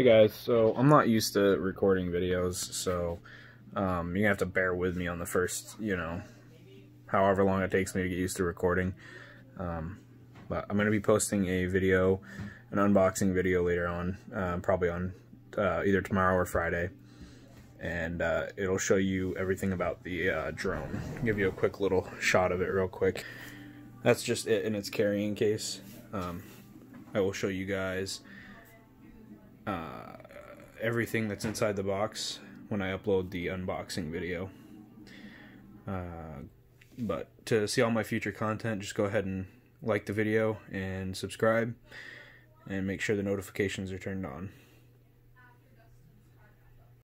Hey guys, so I'm not used to recording videos, so um, you're gonna have to bear with me on the first, you know, however long it takes me to get used to recording. Um, but I'm gonna be posting a video, an unboxing video later on, uh, probably on uh, either tomorrow or Friday, and uh, it'll show you everything about the uh, drone. Give you a quick little shot of it real quick. That's just it in its carrying case. Um, I will show you guys uh, everything that's inside the box when I upload the unboxing video. Uh, but to see all my future content, just go ahead and like the video and subscribe and make sure the notifications are turned on.